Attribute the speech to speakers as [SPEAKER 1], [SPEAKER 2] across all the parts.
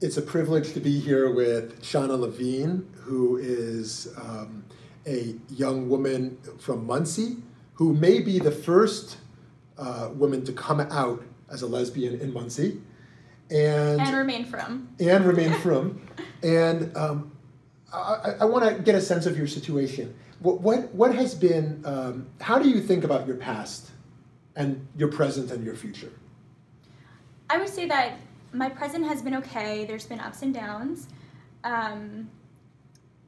[SPEAKER 1] it's a privilege to be here with Shonna Levine, who is um, a young woman frum Monsey, who may be the first uh, woman to come out as a lesbian in Monsey. And,
[SPEAKER 2] and remain frum.
[SPEAKER 1] And remain from. and um, I, I want to get a sense of your situation. What, what, what has been, um, how do you think about your past and your present and your future?
[SPEAKER 2] I would say that my present has been okay. There's been ups and downs. Um,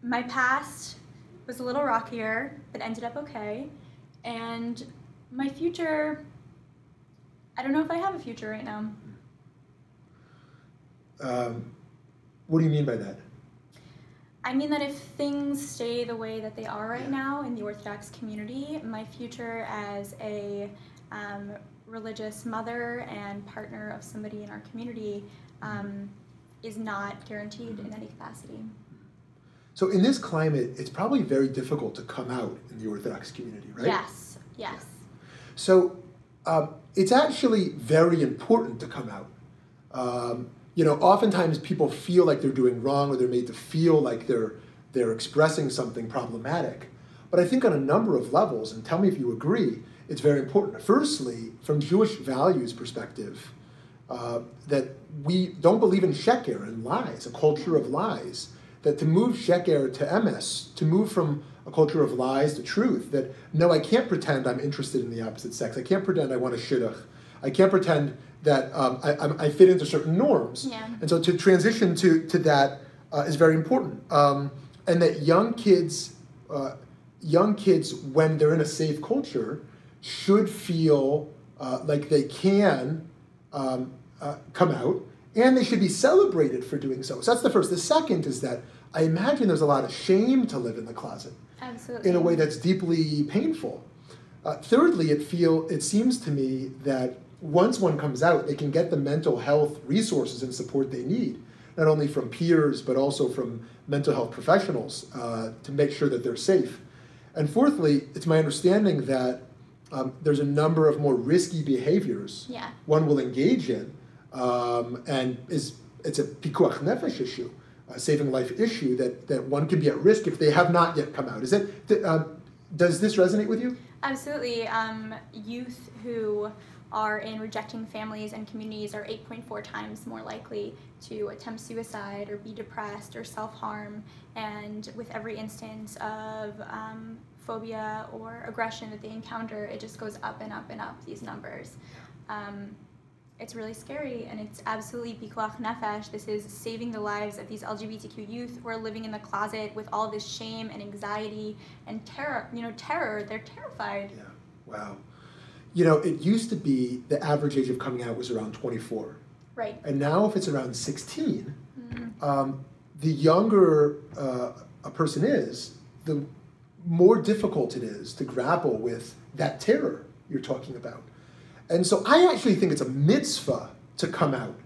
[SPEAKER 2] my past was a little rockier, but ended up okay. And my future, I don't know if I have a future right now.
[SPEAKER 1] Um, what do you mean by that?
[SPEAKER 2] I mean that if things stay the way that they are right now in the Orthodox community, my future as a um, religious mother and partner of somebody in our community um, is not guaranteed in any capacity.
[SPEAKER 1] So in this climate, it's probably very difficult to come out in the Orthodox community, right?
[SPEAKER 2] Yes, yes.
[SPEAKER 1] So um, it's actually very important to come out. Um, you know, oftentimes people feel like they're doing wrong or they're made to feel like they're they're expressing something problematic. But I think on a number of levels, and tell me if you agree, it's very important. Firstly, from Jewish values perspective, uh, that we don't believe in sheker and lies, a culture of lies. That to move sheker to emes, to move from a culture of lies to truth, that no, I can't pretend I'm interested in the opposite sex. I can't pretend I want a shidduch. I can't pretend that um, I, I, fit into certain norms.
[SPEAKER 2] Yeah.
[SPEAKER 1] And so to transition to, to that uh, is very important. Um, and that young kids, uh, young kids, when they're in a safe culture, should feel uh, like they can um, uh, come out and they should be celebrated for doing so. So that's the first. The second is that I imagine there's a lot of shame to live in the closet.
[SPEAKER 2] Absolutely.
[SPEAKER 1] In a way that's deeply painful. Uh, thirdly, it feel it seems to me that once one comes out, they can get the mental health resources and support they need, not only from peers but also from mental health professionals uh, to make sure that they're safe. And fourthly, it's my understanding that um, there's a number of more risky behaviors
[SPEAKER 2] yeah.
[SPEAKER 1] one will engage in, um, and is it's a pikuach nefesh issue, a saving life issue that, that one can be at risk if they have not yet come out. Is it? Uh, does this resonate with you?
[SPEAKER 2] Absolutely. Um, youth who are in rejecting families and communities are 8.4 times more likely to attempt suicide or be depressed or self harm. And with every instance of um, phobia or aggression that they encounter, it just goes up and up and up, these numbers. Um, it's really scary and it's absolutely pikuach nefesh. This is saving the lives of these LGBTQ youth who are living in the closet with all this shame and anxiety and terror. You know, terror. They're terrified.
[SPEAKER 1] Yeah. Wow. You know, it used to be the average age of coming out was around 24.
[SPEAKER 2] Right.
[SPEAKER 1] And now, if it's around 16, mm-hmm. um, the younger uh, a person is, the more difficult it is to grapple with that terror you're talking about. And so I actually think it's a mitzvah to come out.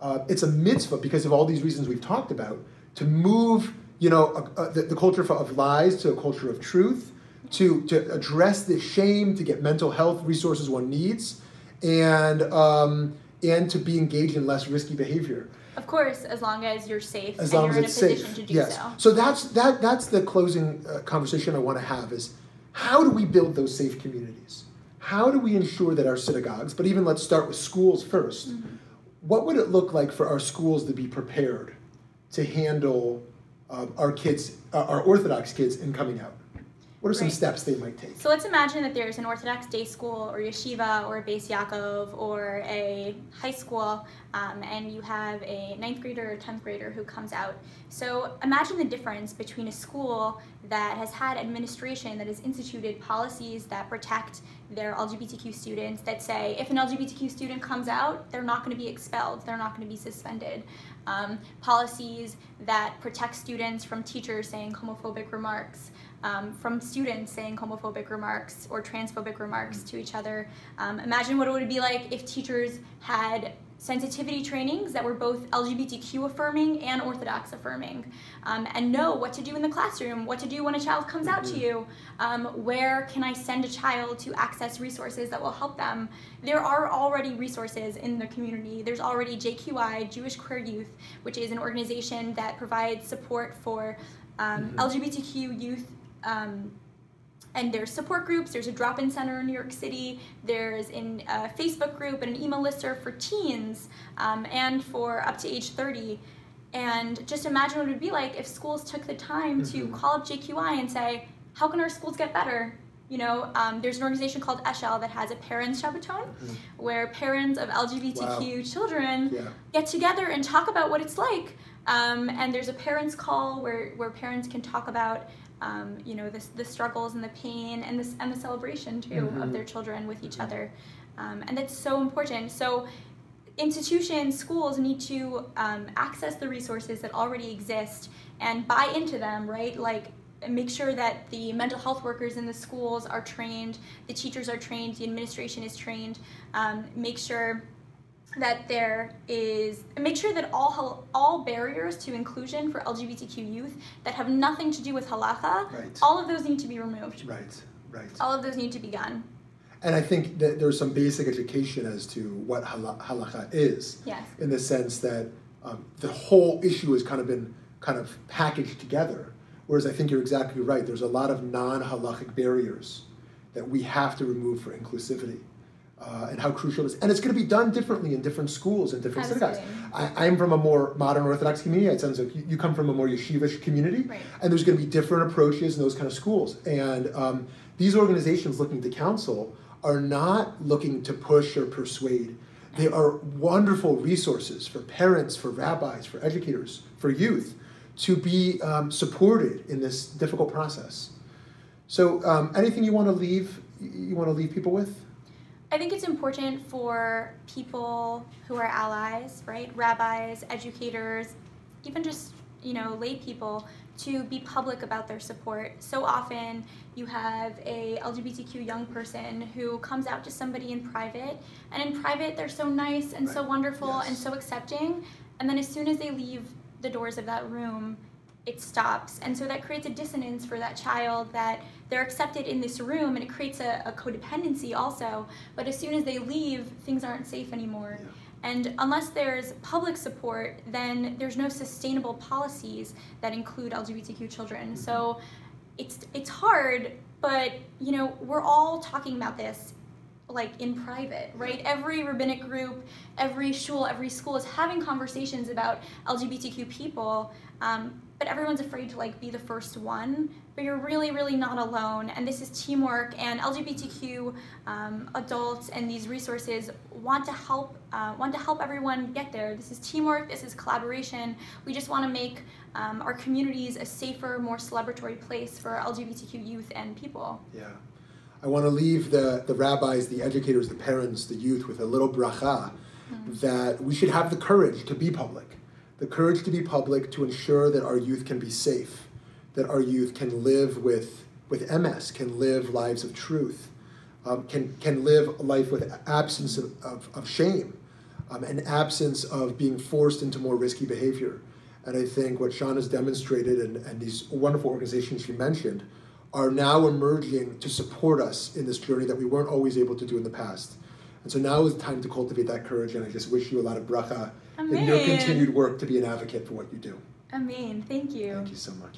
[SPEAKER 1] Uh, it's a mitzvah because of all these reasons we've talked about to move, you know, a, a, the, the, culture of lies to a culture of truth, to to address the shame, to get mental health resources one needs, and um, and to be engaged in less risky behavior.
[SPEAKER 2] Of course, as long as you're safe as and you're in a position safe. to do
[SPEAKER 1] yes.
[SPEAKER 2] so.
[SPEAKER 1] So that's that. That's the closing uh, conversation I want to have. Is how do we build those safe communities? How do we ensure that our synagogues, but even let's start with schools 1st mm-hmm. what would it look like for our schools to be prepared to handle uh, our kids, uh, our Orthodox kids, in coming out? What are some right. steps they might take?
[SPEAKER 2] So let's imagine that there's an Orthodox day school or yeshiva or a Beis Yaakov or a high school, um, and you have a ninth grader or 10th grader who comes out. So imagine the difference between a school that has had administration that has instituted policies that protect their LGBTQ students that say if an LGBTQ student comes out, they're not going to be expelled, they're not going to be suspended. Um, policies that protect students from teachers saying homophobic remarks um, from students saying homophobic remarks or transphobic remarks to each other. Um, imagine what it would be like if teachers had sensitivity trainings that were both LGBTQ affirming and Orthodox affirming, um, and know what to do in the classroom, what to do when a child comes out to you, um, where can I send a child to access resources that will help them. There are already resources in the community. There's already JQY, Jewish Queer Youth, which is an organization that provides support for um, mm-hmm. LGBTQ youth. Um, and there's support groups. There's a drop-in center in New York City. There's a Facebook group and an email listserv for teens um, and for up to age 30. And just imagine what it would be like if schools took the time mm-hmm. to call up JQY and say, "How can our schools get better?" You know, um, there's an organization called Eshel that has a parents Shabbaton, mm-hmm. where parents of LGBTQ wow. children yeah. get together and talk about what it's like. Um, and there's a parents call where, where parents can talk about um, you know, the, the struggles and the pain and, this, and the celebration too mm-hmm. of their children with each other. Um, and that's so important. So institutions, schools need to um, access the resources that already exist and buy into them, right? Like make sure that the mental health workers in the schools are trained, the teachers are trained, the administration is trained. Um, make sure that there is make sure that all all barriers to inclusion for LGBTQ youth that have nothing to do with halacha, right. all of those need to be removed.
[SPEAKER 1] Right, right.
[SPEAKER 2] All of those need to be gone.
[SPEAKER 1] And I think that there's some basic education as to what halacha is.
[SPEAKER 2] Yes.
[SPEAKER 1] In the sense that um, the whole issue has kind of been kind of packaged together. Whereas I think you're exactly right. There's a lot of non-halachic barriers that we have to remove for inclusivity uh, and how crucial it is. And it's going to be done differently in different schools and different synagogues. I, am from a more modern Orthodox community. It sounds like you, you come from a more yeshivish community,
[SPEAKER 2] right.
[SPEAKER 1] and there's going to be different approaches in those kind of schools. And um, these organizations looking to counsel are not looking to push or persuade. They are wonderful resources for parents, for rabbis, for educators, for youth to be um, supported in this difficult process. So, um, anything you want to leave? You want to leave people with?
[SPEAKER 2] I think it's important for people who are allies, right? Rabbis, educators, even just, you know, lay people to be public about their support. So often you have a LGBTQ young person who comes out to somebody in private, and in private they're so nice and right. so wonderful yes. and so accepting, and then as soon as they leave the doors of that room, it stops. And so that creates a dissonance for that child that they're accepted in this room and it creates a, a codependency also. But as soon as they leave, things aren't safe anymore. Yeah. And unless there's public support, then there's no sustainable policies that include LGBTQ children. Mm-hmm. So it's it's hard, but you know, we're all talking about this like in private, right? Every rabbinic group, every shul, every school is having conversations about LGBTQ people. Um, but everyone's afraid to like be the first one. But you're really really not alone. And this is teamwork. And lgbtq um, adults and these resources want to help uh, want to help everyone get there. This is teamwork. This is collaboration. We just want to make um, our communities a safer more celebratory place for lgbtq youth and people.
[SPEAKER 1] Yeah. I want to leave the, the rabbis the educators the parents the youth with a little bracha mm-hmm. that we should have the courage to be public the courage to be public to ensure that our youth can be safe, that our youth can live with, with emes, can live lives of truth, um, can, can live a life with absence of, of, of shame, um, an absence of being forced into more risky behavior. And I think what Sean has demonstrated and, and these wonderful organizations you mentioned are now emerging to support us in this journey that we weren't always able to do in the past. And so now is the time to cultivate that courage, and I just wish you a lot of bracha in your continued work to be an advocate for what you do.
[SPEAKER 2] Amen. Thank you.
[SPEAKER 1] Thank you so much.